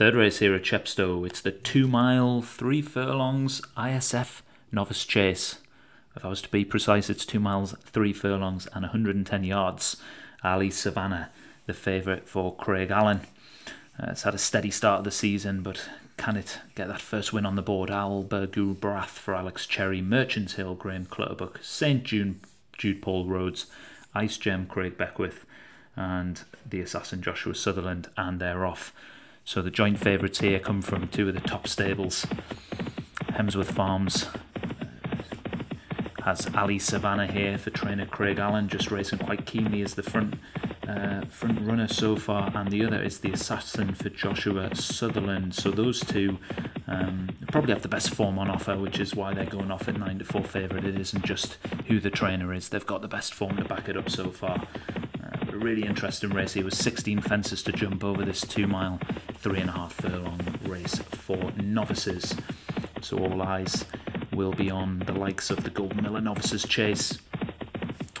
Third race here at Chepstow. It's the two mile, three furlongs ISF Novice Chase. If I was to be precise, it's two miles, three furlongs, and 110 yards. Ali Savannah, the favourite for Craig Allen. Uh, it's had a steady start of the season, but can it get that first win on the board? Alba Brath for Alex Cherry, Merchants Hill, Graham Clutterbuck, St. Jude, Jude Paul Rhodes, Ice Gem, Craig Beckwith, and the assassin Joshua Sutherland, and they're off. So the joint favourites here come from two of the top stables. Hemsworth Farms uh, has Ali Savannah here for trainer Craig Allen, just racing quite keenly as the front uh, front runner so far, and the other is the assassin for Joshua Sutherland. So those two um, probably have the best form on offer, which is why they're going off at nine to four favourite. It isn't just who the trainer is; they've got the best form to back it up so far A really interesting race. He was 16 fences to jump over this two mile, three and a half furlong race for novices. So all eyes will be on the likes of the Golden Miller Novices Chase,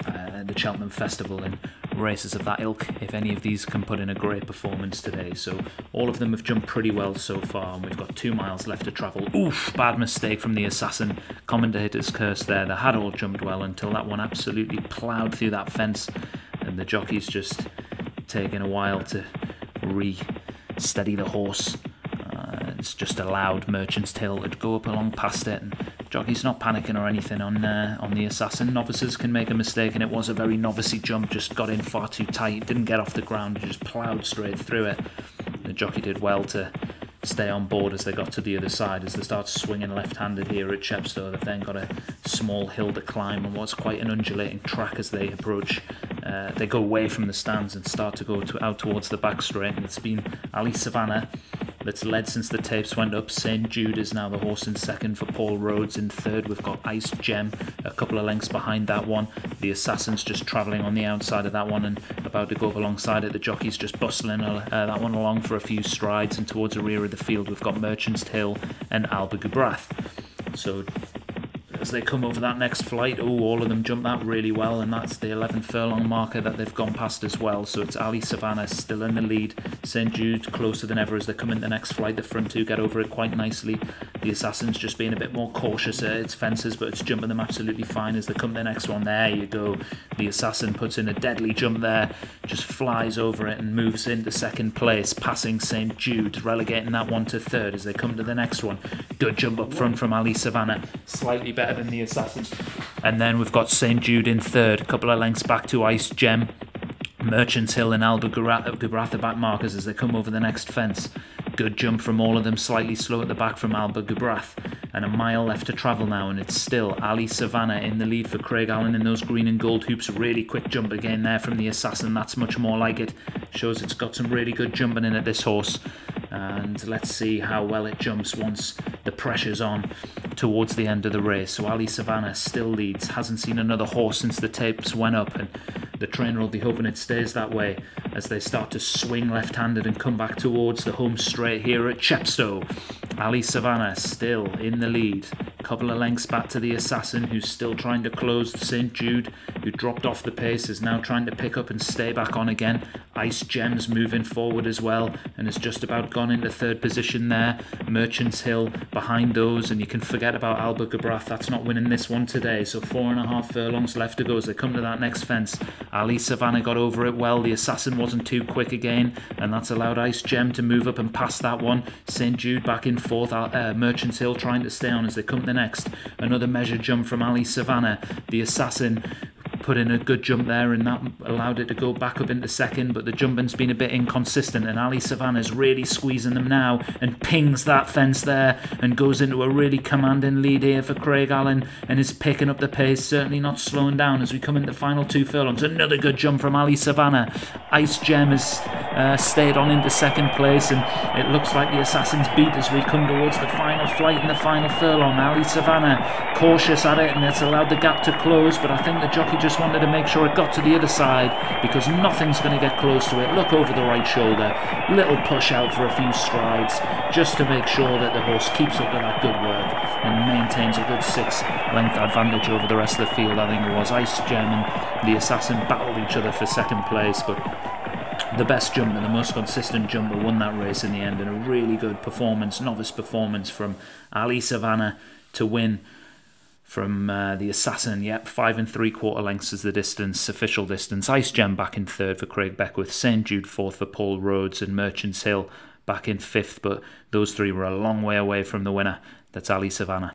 uh, the Cheltenham Festival, and races of that ilk if any of these can put in a great performance today. So all of them have jumped pretty well so far, and we've got two miles left to travel. Oof, bad mistake from the assassin. Commentator's curse there. They had all jumped well until that one absolutely ploughed through that fence and the jockey's just taking a while to re-steady the horse. Uh, it's just allowed Merchant's Hill to go up along past it, and jockey's not panicking or anything on uh, on the assassin. Novices can make a mistake, and it was a very novicey jump. Just got in far too tight, didn't get off the ground, just ploughed straight through it. The jockey did well to stay on board as they got to the other side. As they start swinging left-handed here at Chepstow, they've then got a small hill to climb on what's quite an undulating track as they approach uh, they go away from the stands and start to go to, out towards the back straight. And it's been Ali Savannah that's led since the tapes went up. St Jude is now the horse in second for Paul Rhodes in third. We've got Ice Gem a couple of lengths behind that one. The Assassin's just travelling on the outside of that one and about to go up alongside it. The jockey's just bustling uh, that one along for a few strides. And towards the rear of the field, we've got Merchants Hill and Alba Gubrath. So as they come over that next flight, oh, all of them jump that really well, and that's the 11th furlong marker that they've gone past as well. So it's Ali Savannah still in the lead, St Jude closer than ever as they come in the next flight. The front two get over it quite nicely. The Assassin's just being a bit more cautious at its fences, but it's jumping them absolutely fine as they come to the next one. There you go. The Assassin puts in a deadly jump there, just flies over it and moves into second place, passing St Jude, relegating that one to third as they come to the next one. Good jump up front from Ali Savannah, slightly better than the Assassin. And then we've got St Jude in third, a couple of lengths back to Ice Gem. Merchants Hill and Alba Gubratha back markers as they come over the next fence. Good jump from all of them, slightly slow at the back from Alba Gubrath. And a mile left to travel now, and it's still Ali Savannah in the lead for Craig Allen in those green and gold hoops. Really quick jump again there from the Assassin. That's much more like it. Shows it's got some really good jumping in at this horse. And let's see how well it jumps once the pressure's on towards the end of the race. So Ali Savannah still leads, hasn't seen another horse since the tapes went up, and the trainer will be hoping it stays that way as they start to swing left handed and come back towards the home straight here at Chepstow. Ali Savannah still in the lead. Couple of lengths back to the assassin who's still trying to close St Jude, who dropped off the pace, is now trying to pick up and stay back on again. Ice Gems moving forward as well and has just about gone into third position there. Merchants Hill behind those, and you can forget about Alba Gubrath. That's not winning this one today. So four and a half furlongs left to go as they come to that next fence. Ali Savannah got over it well. The assassin wasn't too quick again, and that's allowed Ice Gem to move up and pass that one. St Jude back in fourth. Uh, Merchants Hill trying to stay on as they come to the next. Another measure jump from Ali Savannah. The assassin put in a good jump there and that allowed it to go back up into second but the jumping's been a bit inconsistent and Ali Savannah's really squeezing them now and pings that fence there and goes into a really commanding lead here for Craig Allen and is picking up the pace certainly not slowing down as we come into the final two furlongs another good jump from Ali Savannah Ice Gem has uh, stayed on into second place and it looks like the Assassin's beat as we come towards the final flight in the final furlong Ali Savannah cautious at it and it's allowed the gap to close but I think the jockey just wanted to make sure it got to the other side because nothing's going to get close to it. Look over the right shoulder, little push out for a few strides just to make sure that the horse keeps up with that good work and maintains a good six length advantage over the rest of the field. I think it was Ice Gem and the Assassin battled each other for second place, but the best jumper, the most consistent jumper, won that race in the end, and a really good performance, novice performance from Ali Savannah to win from uh, the Assassin. Yep, five and three quarter lengths is the distance, official distance. Ice Gem back in third for Craig Beckwith, St Jude fourth for Paul Rhodes, and Merchants Hill back in fifth. But those three were a long way away from the winner. That's Ali Savannah.